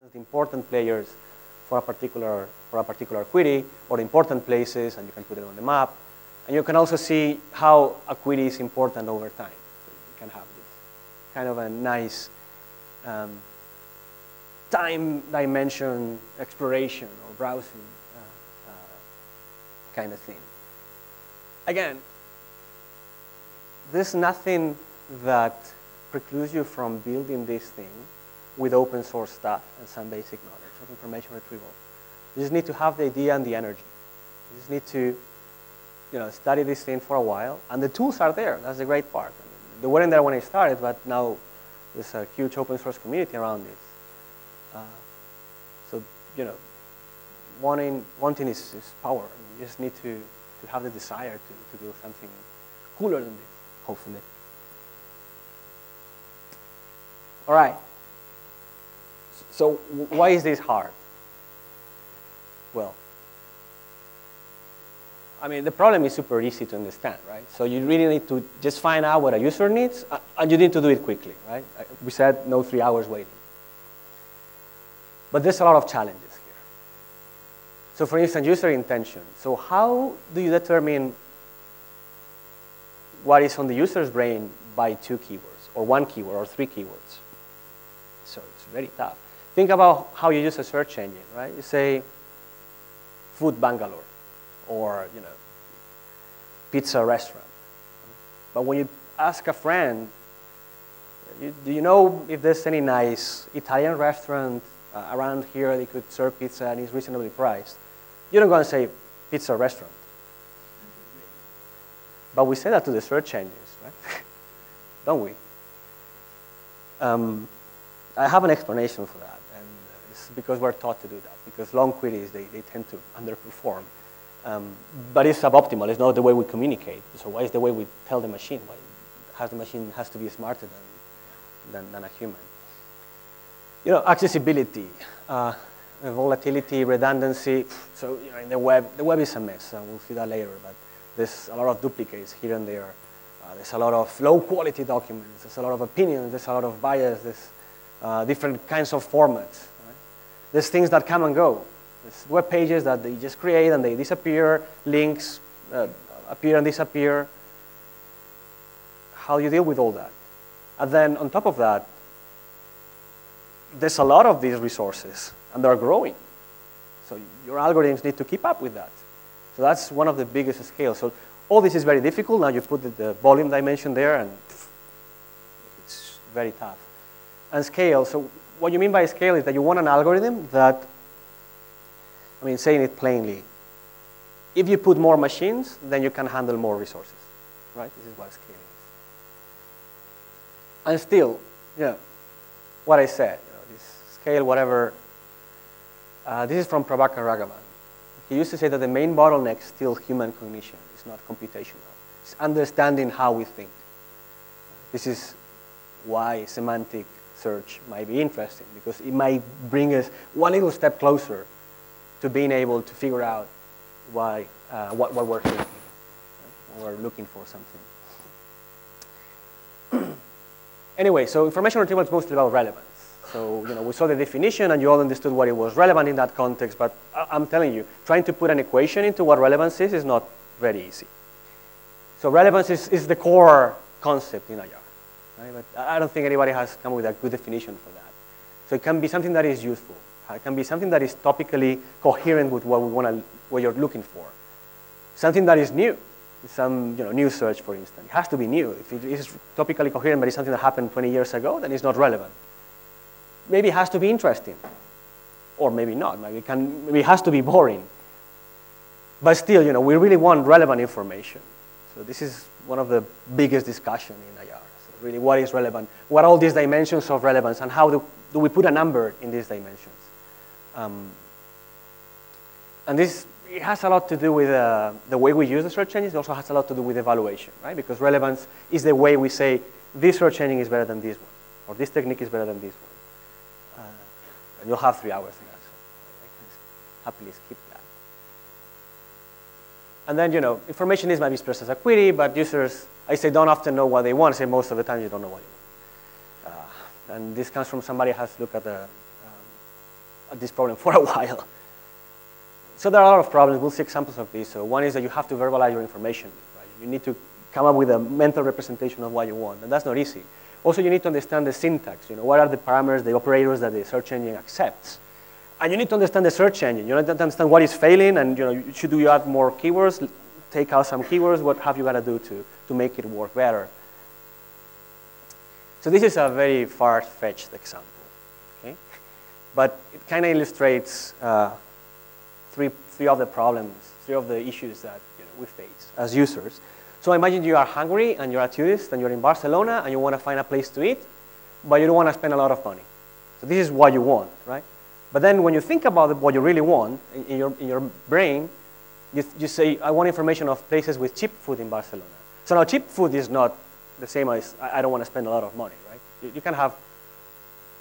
the important players for a particular for a particular query or important places, and you can put it on the map. And you can also see how a query is important over time. So you can have this kind of a nice um, time dimension exploration or browsing uh, uh, kind of thing. Again, there's nothing that precludes you from building this thing with open source stuff and some basic knowledge of information retrieval. You just need to have the idea and the energy. You just need to you know, study this thing for a while. And the tools are there. That's the great part. I mean, they weren't there when I started, but now there's a huge open source community around this. Uh, so, you know, wanting, wanting is, is power. You just need to, to have the desire to, to do something cooler than this, hopefully. All right. So why is this hard? Well, I mean, the problem is super easy to understand, right? So you really need to just find out what a user needs, uh, and you need to do it quickly, right? We said no three hours waiting. But there's a lot of challenges here. So for instance, user intention. So how do you determine what is on the user's brain by two keywords, or one keyword, or three keywords? So it's very tough. Think about how you use a search engine, right? You say food Bangalore or, you know, pizza restaurant. But when you ask a friend, do you know if there's any nice Italian restaurant uh, around here that could serve pizza and is reasonably priced? You don't go and say pizza restaurant. But we say that to the search engines, right? don't we? Um, I have an explanation for that, because we're taught to do that, because long queries, they, they tend to underperform. Um, but it's suboptimal. It's not the way we communicate. So why is the way we tell the machine? Why has the machine has to be smarter than, than, than a human? You know, accessibility, uh, volatility, redundancy. So you know, in the web, the web is a mess. we'll see that later. But there's a lot of duplicates here and there. Uh, there's a lot of low quality documents. There's a lot of opinions. There's a lot of bias. There's uh, different kinds of formats. There's things that come and go. There's web pages that they just create and they disappear. Links uh, appear and disappear. How do you deal with all that? And then on top of that, there's a lot of these resources and they're growing. So your algorithms need to keep up with that. So that's one of the biggest scales. So all this is very difficult. Now you put the, the volume dimension there and it's very tough and scale. So what you mean by scale is that you want an algorithm that, I mean, saying it plainly, if you put more machines, then you can handle more resources, right? This is what scaling is. And still, you know, what I said, you know, this scale, whatever, uh, this is from Prabhakar Raghavan. He used to say that the main bottleneck is still human cognition. It's not computational. It's understanding how we think. This is why semantic search might be interesting because it might bring us one little step closer to being able to figure out why, uh, what, what we're thinking. Right? We're looking for something. anyway, so information retrieval is mostly about relevance. So, you know, we saw the definition and you all understood what it was relevant in that context, but I'm telling you, trying to put an equation into what relevance is is not very easy. So relevance is, is the core concept in IR. Right? But I don't think anybody has come up with a good definition for that. So it can be something that is useful. It can be something that is topically coherent with what we want to, what you're looking for. Something that is new. Some you know, new search, for instance. It has to be new. If it is topically coherent, but it's something that happened 20 years ago, then it's not relevant. Maybe it has to be interesting. Or maybe not. Maybe it, can, maybe it has to be boring. But still, you know, we really want relevant information. So this is one of the biggest discussion in IR really what is relevant, what are all these dimensions of relevance, and how do, do we put a number in these dimensions. Um, and this it has a lot to do with uh, the way we use the search engines. It also has a lot to do with evaluation, right? Because relevance is the way we say this search engine is better than this one, or this technique is better than this one. Uh, and you'll have three hours in that, so I can happily skip. And then, you know, information is might be expressed as a query, but users I say don't often know what they want. I say most of the time you don't know what you want. Uh, and this comes from somebody who has looked at the um, at this problem for a while. So there are a lot of problems. We'll see examples of this. So one is that you have to verbalize your information. Right? You need to come up with a mental representation of what you want, and that's not easy. Also, you need to understand the syntax. You know, what are the parameters, the operators that the search engine accepts? And you need to understand the search engine. You need to understand what is failing, and you know, should you add more keywords, take out some keywords, what have you got to do to, to make it work better? So this is a very far-fetched example, okay? But it kind of illustrates uh, three, three of the problems, three of the issues that you know, we face as users. So imagine you are hungry and you're a tourist and you're in Barcelona and you want to find a place to eat, but you don't want to spend a lot of money. So this is what you want, right? But then when you think about what you really want in, your, in your brain, you, you say, I want information of places with cheap food in Barcelona. So now cheap food is not the same as I, I don't want to spend a lot of money, right? You, you can have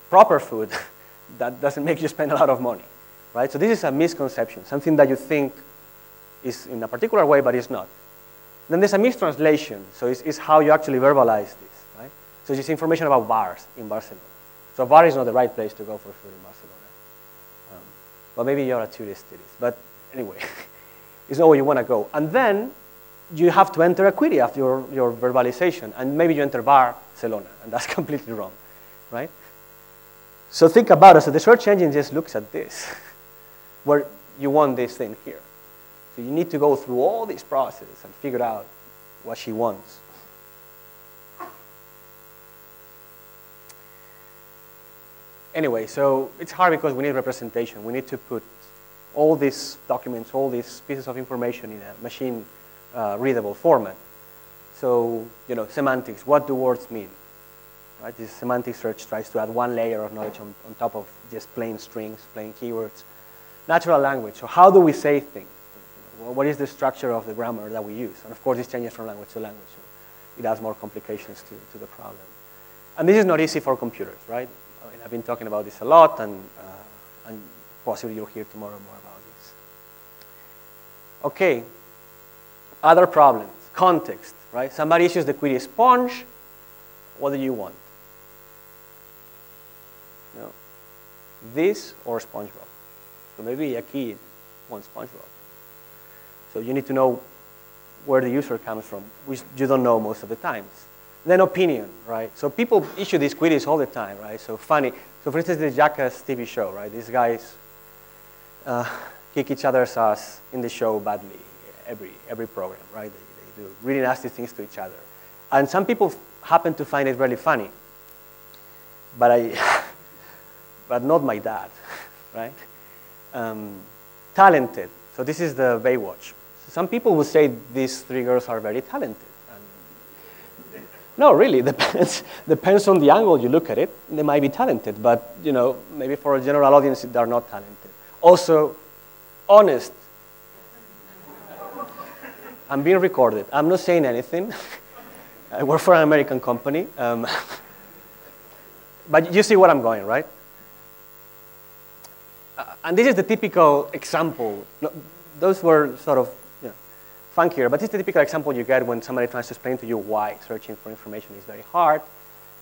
proper food that doesn't make you spend a lot of money right? So this is a misconception, something that you think is in a particular way, but it's not. Then there's a mistranslation, so it's, it's how you actually verbalize this, right? So it's information about bars in Barcelona. So a bar is not the right place to go for food in Barcelona. But maybe you're a tourist. But anyway, it's not where you want to go. And then you have to enter a query after your, your verbalization, and maybe you enter Barcelona, and that's completely wrong, right? So think about it. So the search engine just looks at this. where you want this thing here. So you need to go through all this process and figure out what she wants. Anyway, so it's hard because we need representation. We need to put all these documents, all these pieces of information in a machine uh, readable format. So, you know, semantics, what do words mean? Right? This semantic search tries to add one layer of knowledge on, on top of just plain strings, plain keywords natural language. So how do we say things? What is the structure of the grammar that we use? And of course, this changes from language to language. So it adds more complications to, to the problem. And this is not easy for computers, right? Mean, I've been talking about this a lot, and, uh, and possibly you'll hear tomorrow more about this. Okay, other problems. Context, right? Somebody issues the query sponge. What do you want? Know, this or SpongeBob? So maybe a kid wants SpongeBob. So you need to know where the user comes from, which you don't know most of the times. Then opinion, right? So people issue these queries all the time, right? So funny. So for instance, the Jackass TV show, right? These guys uh, kick each other's ass in the show badly every, every program, right? They, they do really nasty things to each other. And some people happen to find it really funny. But I, but not my dad, right? um, talented. So this is the Baywatch. Some people would say these three girls are very talented. No, really, depends, depends on the angle you look at it. They might be talented, but you know, maybe for a general audience, they're not talented. Also, honest. I'm being recorded. I'm not saying anything. I work for an American company. Um, but you see where I'm going, right? and this is the typical example. Those were sort of funkier, but it's the typical example you get when somebody tries to explain to you why searching for information is very hard,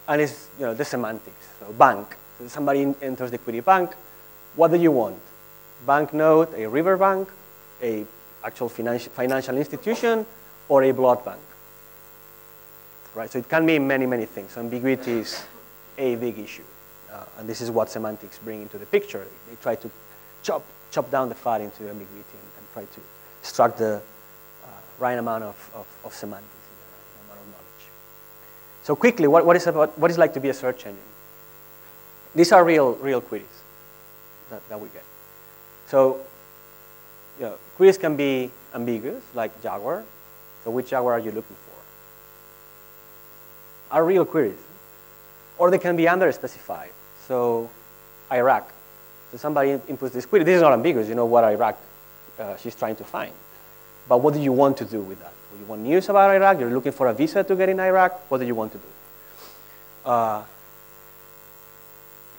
and it's you know, the semantics. So bank, so somebody enters the query bank, what do you want? Banknote, a river bank, a actual financial, financial institution, or a blood bank. Right, so it can mean many, many things. So ambiguity is a big issue. Uh, and this is what semantics bring into the picture. They, they try to chop, chop down the fat into ambiguity and, and try to extract the right amount of, of, of semantics the right amount of knowledge. So quickly, what, what, is about, what is like to be a search engine? These are real, real queries that, that we get. So you know, queries can be ambiguous, like Jaguar. So which Jaguar are you looking for? Are real queries. Or they can be under-specified. So Iraq. So somebody inputs this query. This is not ambiguous. You know what Iraq uh, she's trying to find. But what do you want to do with that? Do you want news about Iraq? You're looking for a visa to get in Iraq? What do you want to do? Uh,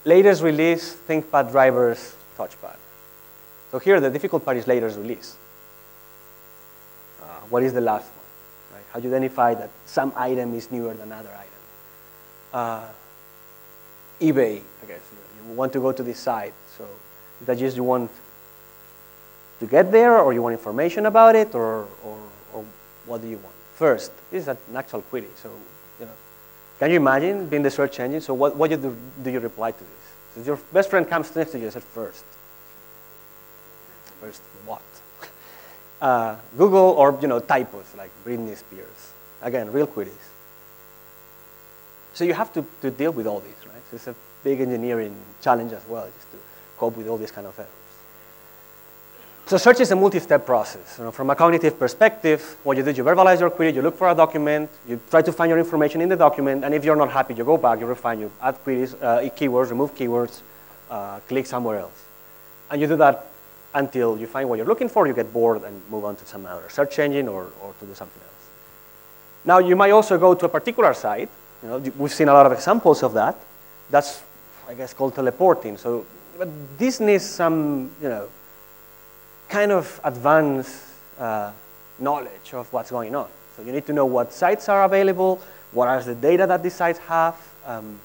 latest release, ThinkPad drivers, touchpad. So here the difficult part is latest release. Uh, what is the last one? Right? How do you identify that some item is newer than another item? Uh, eBay, I guess. You want to go to this site, so that just you want to get there, or you want information about it, or, or, or what do you want? First, this is an actual query, so you know, can you imagine being the search engine? So what, what you do, do you reply to this? So your best friend comes next to you and says, first. First what? Uh, Google or you know typos like Britney Spears. Again, real queries. So you have to, to deal with all these, right? So it's a big engineering challenge as well, just to cope with all these kind of errors. So search is a multi-step process. You know, from a cognitive perspective, what you do, you verbalize your query, you look for a document, you try to find your information in the document, and if you're not happy, you go back, you refine, you add queries, uh, keywords, remove keywords, uh, click somewhere else. And you do that until you find what you're looking for, you get bored and move on to some other search engine or, or to do something else. Now, you might also go to a particular site. You know, we've seen a lot of examples of that. That's, I guess, called teleporting. So but this needs some, you know, kind of advanced uh, knowledge of what's going on. So you need to know what sites are available, what are the data that these sites have, um,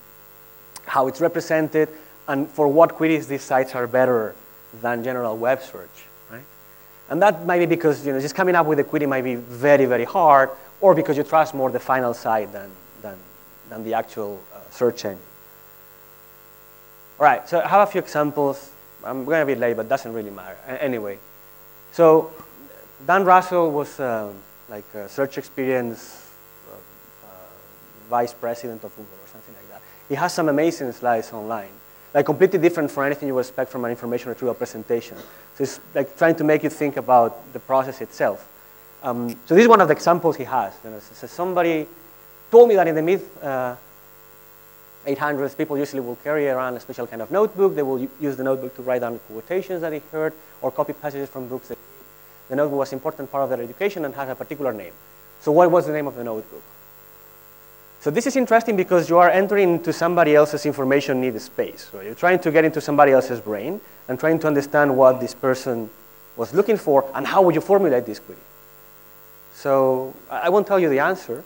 how it's represented, and for what queries these sites are better than general web search, right? And that might be because you know, just coming up with a query might be very, very hard, or because you trust more the final site than, than, than the actual uh, search engine. All right, so I have a few examples. I'm going to be late, but doesn't really matter. Anyway, so Dan Russell was um, like a search experience uh, uh, vice president of Google or something like that. He has some amazing slides online, like completely different from anything you would expect from an information retrieval presentation. So it's like trying to make you think about the process itself. Um, so this is one of the examples he has. You know, so somebody told me that in the mid uh, 800s, people usually will carry around a special kind of notebook. They will use the notebook to write down quotations that they heard or copy passages from books. That The notebook was an important part of their education and has a particular name. So what was the name of the notebook? So this is interesting because you are entering into somebody else's information need space. So you're trying to get into somebody else's brain and trying to understand what this person was looking for and how would you formulate this query. So I won't tell you the answer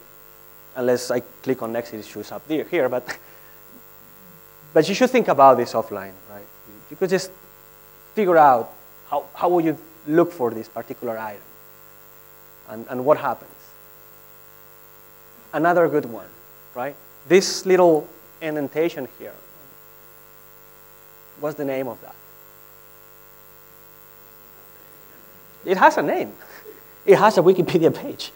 unless I click on next, it shows up there, here, but but you should think about this offline, right? You could just figure out how, how would you look for this particular item and, and what happens. Another good one, right? This little indentation here, what's the name of that? It has a name. It has a Wikipedia page.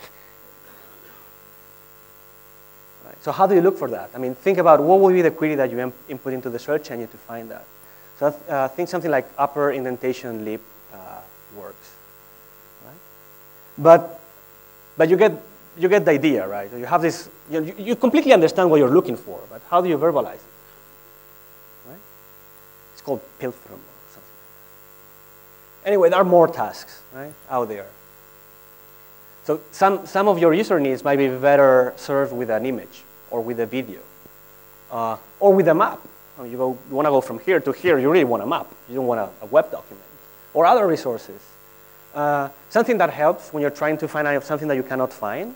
So how do you look for that? I mean, think about what would be the query that you input into the search engine to find that. So uh, think something like upper indentation lip uh, works, right? But, but you, get, you get the idea, right? You have this, you, you completely understand what you're looking for, but how do you verbalize it? Right? It's called philtrum or something like that. Anyway, there are more tasks, right, out there. So some, some of your user needs might be better served with an image or with a video uh, or with a map. I mean, you, go, you want to go from here to here, you really want a map. You don't want a, a web document or other resources. Uh, something that helps when you're trying to find out something that you cannot find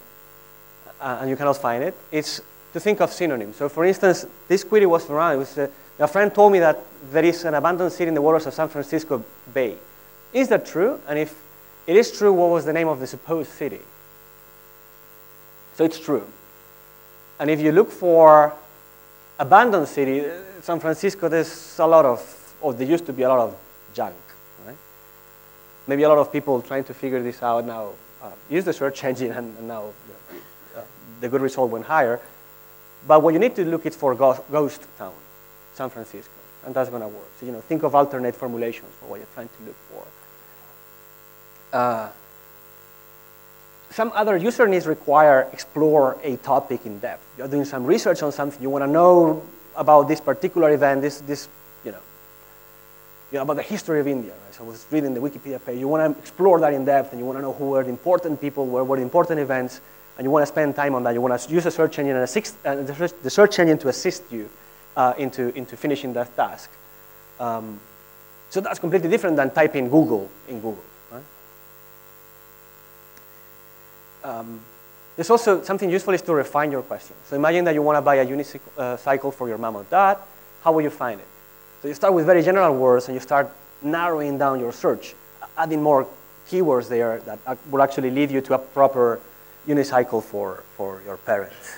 uh, and you cannot find it is to think of synonyms. So for instance, this query was around. It was, uh, a friend told me that there is an abandoned city in the waters of San Francisco Bay. Is that true? And if it is true, what was the name of the supposed city? So it's true. And if you look for abandoned city, San Francisco, there's a lot of, or there used to be a lot of junk, right? Maybe a lot of people trying to figure this out now uh, use the search engine and, and now uh, the good result went higher. But what you need to look is for ghost, ghost town, San Francisco, and that's going to work. So, you know, think of alternate formulations for what you're trying to look for. Uh, some other user needs require explore a topic in depth. You're doing some research on something, you want to know about this particular event, this, this you, know, you know, about the history of India. Right? So I was reading the Wikipedia page. You want to explore that in depth, and you want to know who were the important people, where were the important events, and you want to spend time on that. You want to use a search engine and assist, uh, the search engine to assist you uh, into, into finishing that task. Um, so that's completely different than typing Google in Google. Um, there's also something useful is to refine your question. So imagine that you want to buy a unicycle uh, for your mom or dad. How will you find it? So you start with very general words and you start narrowing down your search, adding more keywords there that will actually lead you to a proper unicycle for, for your parents.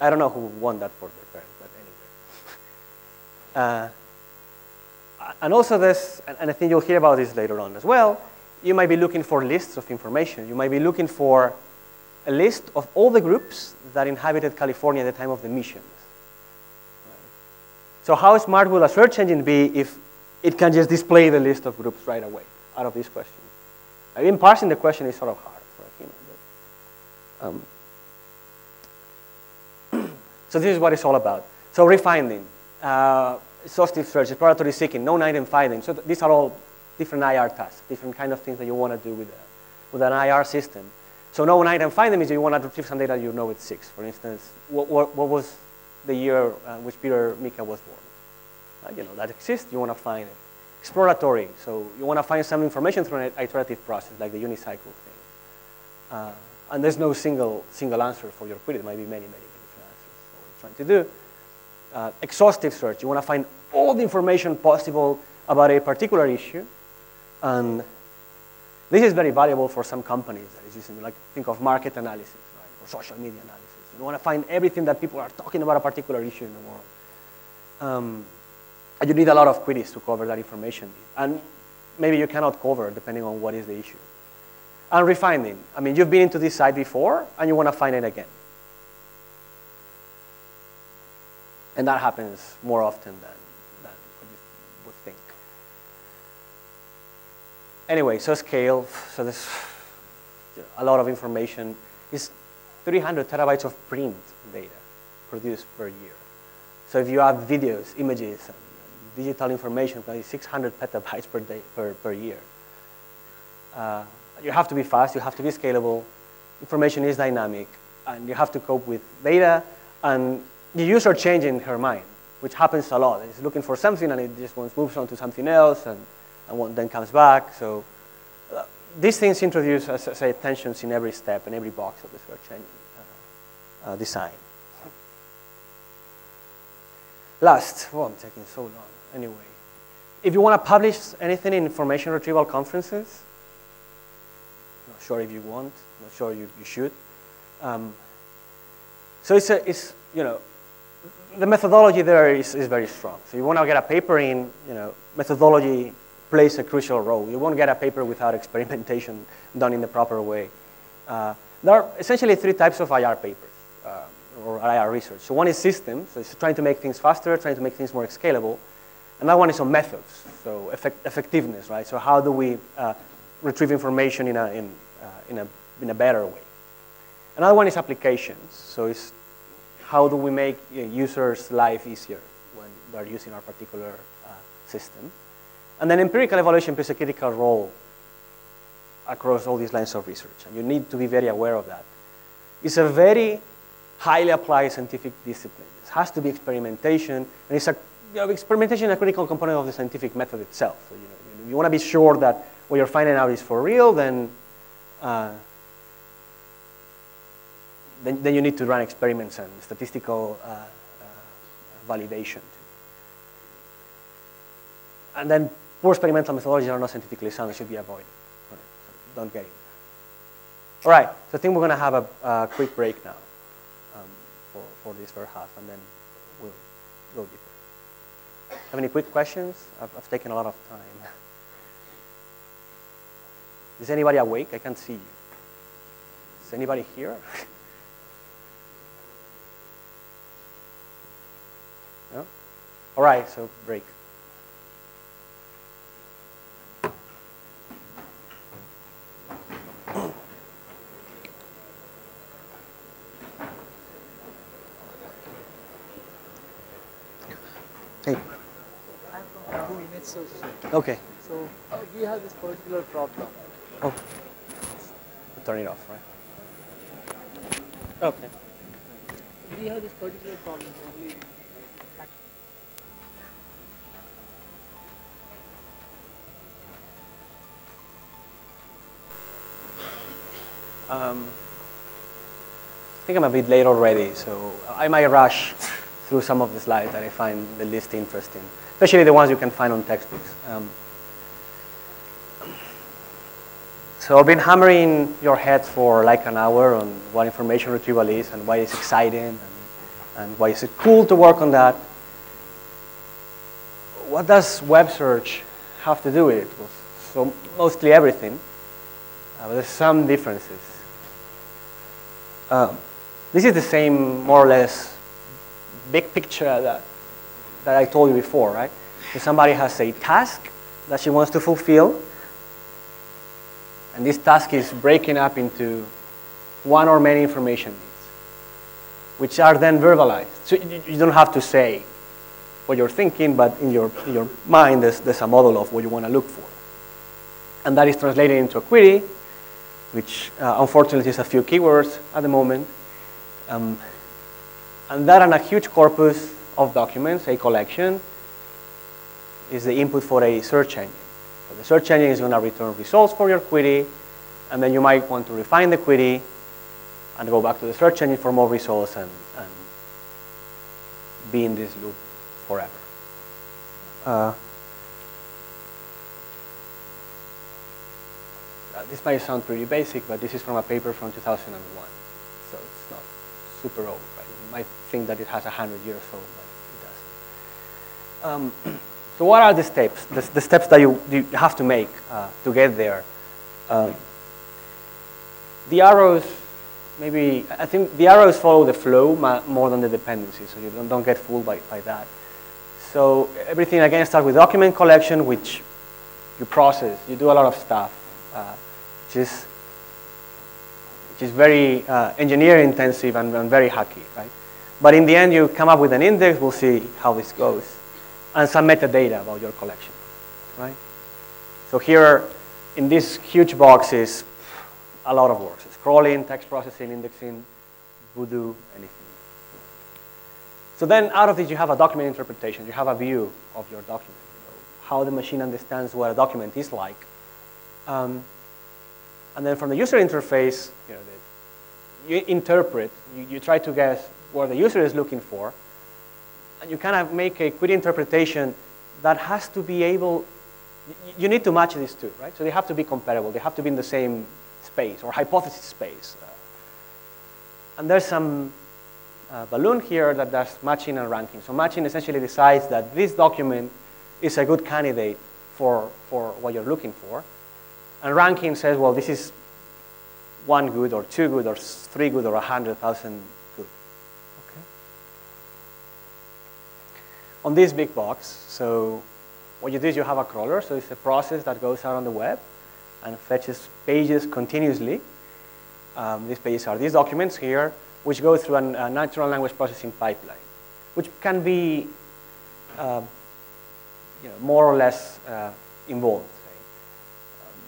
I don't know who won that for their parents, but anyway. uh, and also this, and I think you'll hear about this later on as well, you might be looking for lists of information. You might be looking for a list of all the groups that inhabited California at the time of the missions. So how smart will a search engine be if it can just display the list of groups right away out of this question? I mean, parsing the question is sort of hard for a human. But, um, so this is what it's all about. So refinding, uh, exhaustive search, exploratory seeking, known item finding. So th these are all different IR tasks, different kind of things that you want to do with, a, with an IR system. So known item finding means you want to retrieve some data you know it's six. For instance, what, what, what was the year uh, which Peter Mika was born? Uh, you know, that exists, you want to find it. Exploratory, so you want to find some information through an iterative process, like the unicycle thing. Uh, and there's no single, single answer for your query. There might be many, many different answers. What we're trying to do. Uh, exhaustive search, you want to find all the information possible about a particular issue. And this is very valuable for some companies that is using, like, think of market analysis, right, or social media analysis. You want to find everything that people are talking about a particular issue in the world. Um, and you need a lot of queries to cover that information. And maybe you cannot cover depending on what is the issue. And refining. I mean, you've been into this site before and you want to find it again. And that happens more often than, than what you would think. Anyway, so scale, so there's a lot of information. Is 300 terabytes of print data produced per year. So if you have videos, images, digital information, probably 600 petabytes per day per, per year. Uh, you have to be fast, you have to be scalable, information is dynamic, and you have to cope with data, and the user changing her mind, which happens a lot. It's looking for something and it just wants moves on to something else, and, and then comes back. So uh, these things introduce, as I say, tensions in every step and every box of the search engine uh, uh, design. Last, oh, I'm taking so long anyway. If you want to publish anything in information retrieval conferences, not sure if you want, not sure you, you should. Um, so it's, a, it's, you know, the methodology there is, is very strong. So you want to get a paper in, you know, methodology plays a crucial role. You won't get a paper without experimentation done in the proper way. Uh, there are essentially three types of IR papers uh, or IR research. So one is systems, so it's trying to make things faster, trying to make things more scalable. Another one is on methods, so effect effectiveness, right? So how do we uh, retrieve information in a, in, uh, in, a, in a better way? Another one is applications, so it's how do we make uh, users' life easier when they're using our particular uh, system? And then empirical evaluation plays a critical role across all these lines of research, and you need to be very aware of that. It's a very highly applied scientific discipline. It has to be experimentation, and it's a you know, experimentation is a critical component of the scientific method itself. So, you, know, you want to be sure that what you're finding out is for real, then, uh, then, then, you need to run experiments and statistical uh, uh, validation. And then poor experimental methodologies are not scientifically sound and should be avoided. Right. So don't get in there. All right, so I think we're going to have a, a quick break now um, for, for this first half, and then we'll go deeper. Have any quick questions? I've, I've taken a lot of time. Is anybody awake? I can't see you. Is anybody here? no? All right, so break. Okay. So uh, we have this particular problem. Oh. Turn it off, right? Okay. We have this particular problem. Only Um, I think I'm a bit late already, so I might rush through some of the slides that I find the least interesting. Especially the ones you can find on textbooks. Um, so I've been hammering your heads for like an hour on what information retrieval is and why it's exciting and, and why is it cool to work on that. What does web search have to do with it? Well, so mostly everything. Uh, but there's some differences. Um, this is the same, more or less, big picture that, that I told you before, right? So somebody has a task that she wants to fulfill, and this task is breaking up into one or many information needs, which are then verbalized. So you, don't have to say what you're thinking, but in your, in your mind, there's, there's a model of what you want to look for. And that is translated into a query, which uh, unfortunately is a few keywords at the moment. Um, and that and a huge corpus of documents, a collection, is the input for a search engine. So the search engine is going to return results for your query, and then you might want to refine the query and go back to the search engine for more results and, and be in this loop forever. Uh, this might sound pretty basic, but this is from a paper from 2001, so it's not super old. Right? Might think that it has 100 years old, but it doesn't. Um, so what are the steps, the, the steps that you, you have to make uh, to get there? Um, the arrows, maybe, I think the arrows follow the flow more than the dependency, so you don't, don't get fooled by, by that. So everything again starts with document collection, which you process. You do a lot of stuff, uh, which is which is very uh, engineer intensive and, and, very hacky, right? But in the end, you come up with an index. We'll see how this goes, and some metadata about your collection, right? So here, in this huge box is a lot of work: scrolling, text processing, indexing, Voodoo, anything. So then out of this, you have a document interpretation. You have a view of your document, you know, how the machine understands what a document is like. Um, and then from the user interface, you, know, the, you interpret, you, you try to guess what the user is looking for, and you kind of make a query interpretation that has to be able, you need to match these two, right? So they have to be comparable. They have to be in the same space or hypothesis space. Uh, and there's some uh, balloon here that does matching and ranking. So matching essentially decides that this document is a good candidate for, for what you're looking for. And ranking says, well, this is one good or two good or three good or a 100,000 good. Okay. On this big box, so what you do is you have a crawler. So it's a process that goes out on the web and fetches pages continuously. Um, these pages are these documents here which go through an, a natural language processing pipeline, which can be uh, you know, more or less uh, involved. Um,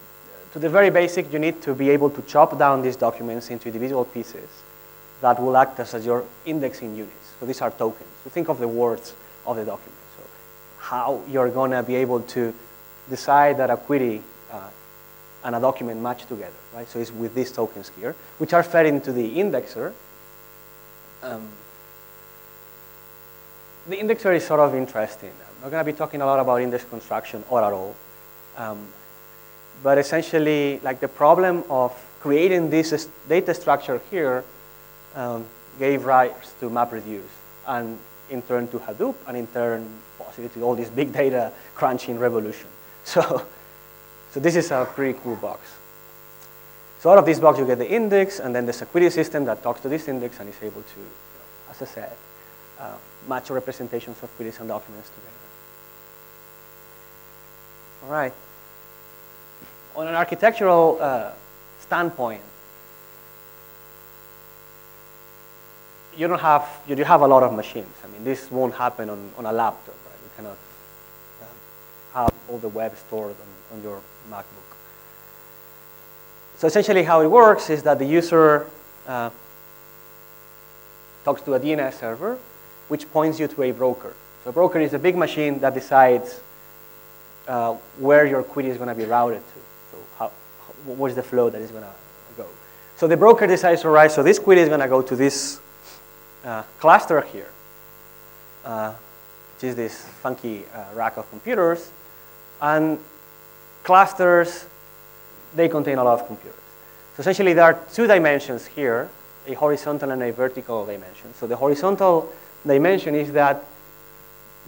to the very basic, you need to be able to chop down these documents into individual pieces that will act as, as your indexing units. So these are tokens. So think of the words of the document. So how you're going to be able to decide that a query uh, and a document match together, right? So it's with these tokens here, which are fed into the indexer, um, the indexer is sort of interesting. I'm not going to be talking a lot about index construction or at all. Um, but essentially, like the problem of creating this data structure here um, gave rise to MapReduce, and in turn to Hadoop, and in turn possibly to all this big data crunching revolution. So, so this is a pretty cool box. So out of this box, you get the index, and then there's a query system that talks to this index and is able to, you know, as I said, uh, match representations of queries and documents together. All right. On an architectural uh, standpoint, you don't have you have a lot of machines. I mean, this won't happen on, on a laptop, right? You cannot uh, have all the web stored on, on your MacBook. So essentially how it works is that the user uh, talks to a DNS server, which points you to a broker. So a broker is a big machine that decides uh, where your query is going to be routed to. So how, what's the flow that is going to go. So the broker decides, all right, so this query is going to go to this uh, cluster here. Uh, which is this funky uh, rack of computers. And clusters, they contain a lot of computers. So essentially, there are two dimensions here, a horizontal and a vertical dimension. So the horizontal dimension is that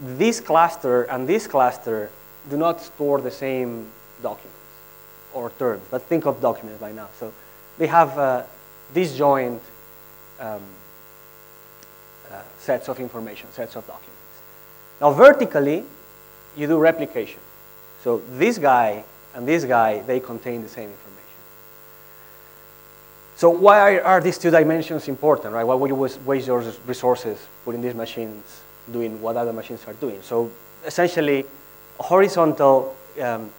this cluster and this cluster do not store the same documents or terms, but think of documents by now. So they have uh, disjoint um, uh, sets of information, sets of documents. Now vertically, you do replication. So this guy and this guy, they contain the same information. So why are these two dimensions important, right? Why would you waste your resources putting these machines doing what other machines are doing? So essentially, horizontal um,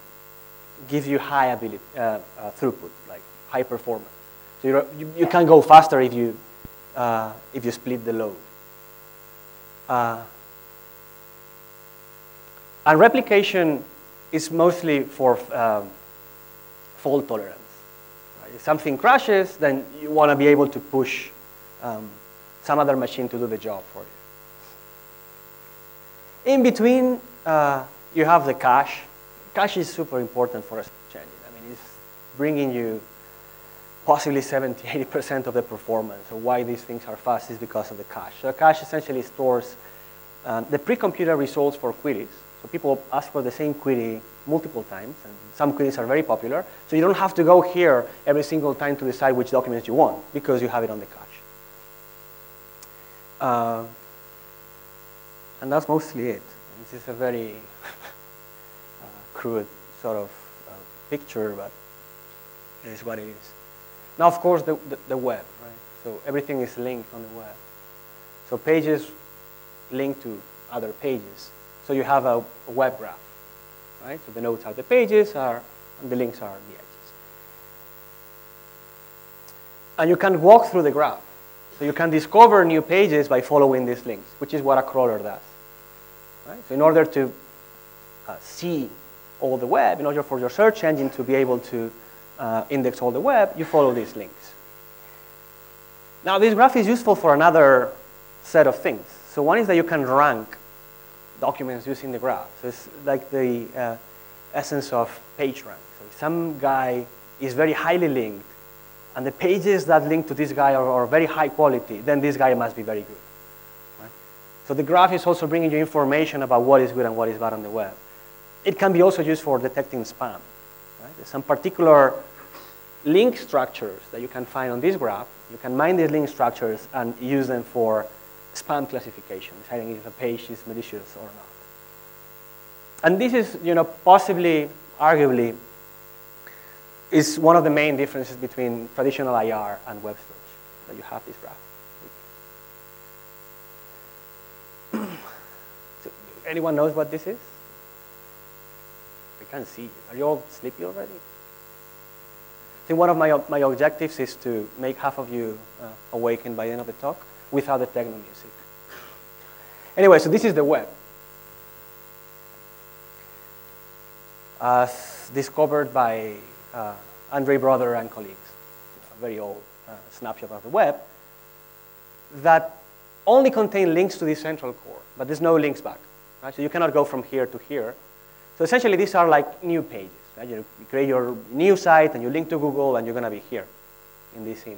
gives you high ability, uh, uh, throughput, like high performance. So you, you can go faster if you, uh, if you split the load. Uh, and replication is mostly for um, fault tolerance. Right? If something crashes, then you want to be able to push um, some other machine to do the job for you. In between, uh, you have the cache. Cache is super important for a search engine. I mean, it's bringing you possibly 70, 80% of the performance. So why these things are fast is because of the cache. So cache essentially stores um, the pre-computed results for queries. So people ask for the same query multiple times, and some queries are very popular. So you don't have to go here every single time to decide which documents you want, because you have it on the cache. Uh, and that's mostly it. This is a very uh, crude sort of uh, picture, but it is what it is. Now, of course, the, the, the web, right? So everything is linked on the web. So pages link to other pages. So you have a, a web graph, right? So the nodes are the pages, are, and the links are the edges. And you can walk through the graph. So you can discover new pages by following these links, which is what a crawler does. Right? So in order to uh, see all the web, in order for your search engine to be able to uh, index all the web, you follow these links. Now, this graph is useful for another set of things. So one is that you can rank documents using the graph. So it's like the uh, essence of PageRank. So some guy is very highly linked, and the pages that link to this guy are, are very high quality, then this guy must be very good. So the graph is also bringing you information about what is good and what is bad on the web. It can be also used for detecting spam. Right? There's some particular link structures that you can find on this graph. You can mine these link structures and use them for spam classification, deciding if a page is malicious or not. And this is, you know, possibly, arguably, is one of the main differences between traditional IR and web search, that you have this graph. so anyone knows what this is? I can't see. Are you all sleepy already? Think one of my, my objectives is to make half of you uh, awaken by the end of the talk without the techno music. Anyway, so this is the web. As discovered by uh, Andrei Broder and colleagues, a very old uh, snapshot of the web, that only contain links to the central core, but there's no links back. Right? So you cannot go from here to here. So essentially, these are like new pages. You create your new site, and you link to Google, and you're going to be here in this in,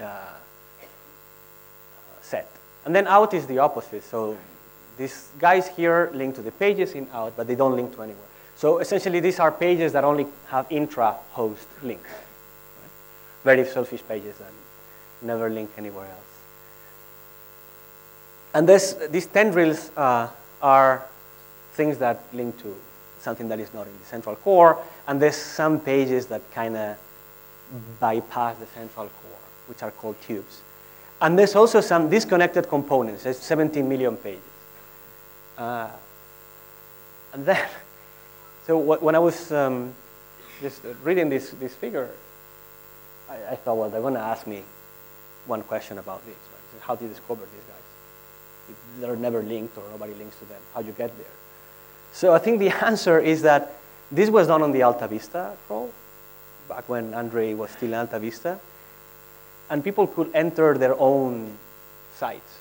uh, set. And then out is the opposite. So these guys here link to the pages in out, but they don't link to anywhere. So essentially, these are pages that only have intra-host links. Right? Very selfish pages that never link anywhere else. And this, these tendrils uh, are things that link to something that is not in the central core, and there's some pages that kind of bypass the central core, which are called tubes. And there's also some disconnected components. There's 17 million pages. Uh, and then, so when I was um, just reading this, this figure, I, I thought, well, they're going to ask me one question about this. Right? How do you discover these guys? If they're never linked or nobody links to them. How do you get there? So I think the answer is that this was done on the Alta Vista crawl, back when Andrei was still in Alta Vista and people could enter their own sites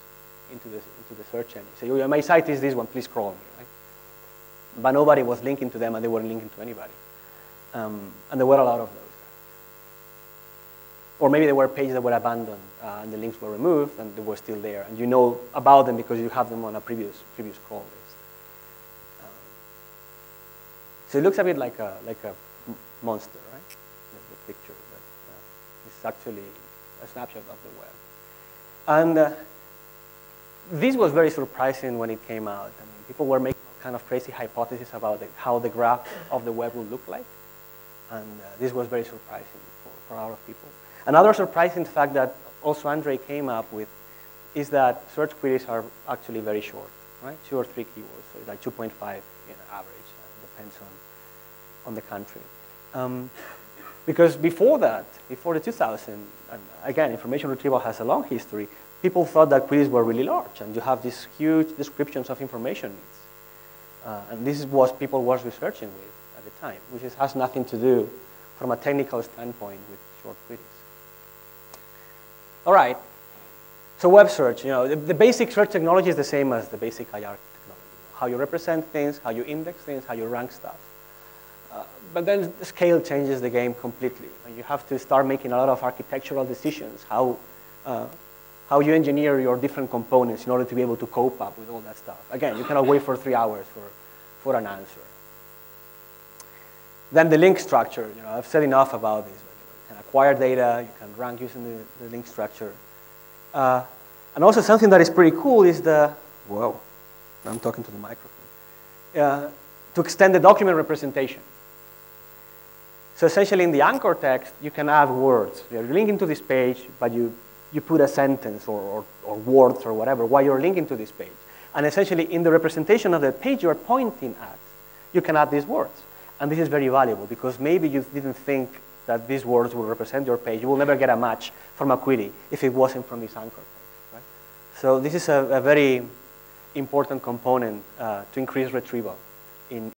into the, into the search engine. Say, oh, my site is this one, please crawl me, right? But nobody was linking to them and they weren't linking to anybody. Um, and there were a lot of those. Or maybe there were pages that were abandoned uh, and the links were removed and they were still there. And you know about them because you have them on a previous, previous crawl list. Um, so it looks a bit like a, like a monster, right? The, picture, but uh, it's actually a snapshot of the web. And uh, this was very surprising when it came out. I mean, people were making kind of crazy hypotheses about the, how the graph of the web would look like. And uh, this was very surprising for, for a lot of people. Another surprising fact that also Andrei came up with is that search queries are actually very short, right? Two or three keywords, so it's like 2.5 in average. Uh, depends on, on the country. Um, because before that, before the 2000, and again, information retrieval has a long history, people thought that queries were really large, and you have these huge descriptions of information needs. Uh, and this is what people were researching with at the time, which is, has nothing to do from a technical standpoint with short queries. All right. So web search, you know, the, the, basic search technology is the same as the basic IR technology. How you represent things, how you index things, how you rank stuff. Uh, but then the scale changes the game completely. You have to start making a lot of architectural decisions, how, uh, how you engineer your different components in order to be able to cope up with all that stuff. Again, you cannot wait for three hours for, for an answer. Then the link structure, you know, I've said enough about this You can acquire data, you can rank using the, the link structure. Uh, and also something that is pretty cool is the, whoa, I'm talking to the microphone, uh, to extend the document representation. So essentially in the anchor text, you can add words. You're linking to this page, but you, you put a sentence or, or, or words or whatever while you're linking to this page. And essentially in the representation of the page you're pointing at, you can add these words. And this is very valuable because maybe you didn't think that these words will represent your page. You will never get a match from a query if it wasn't from this anchor page. Right? So this is a, a very important component uh, to increase retrieval in,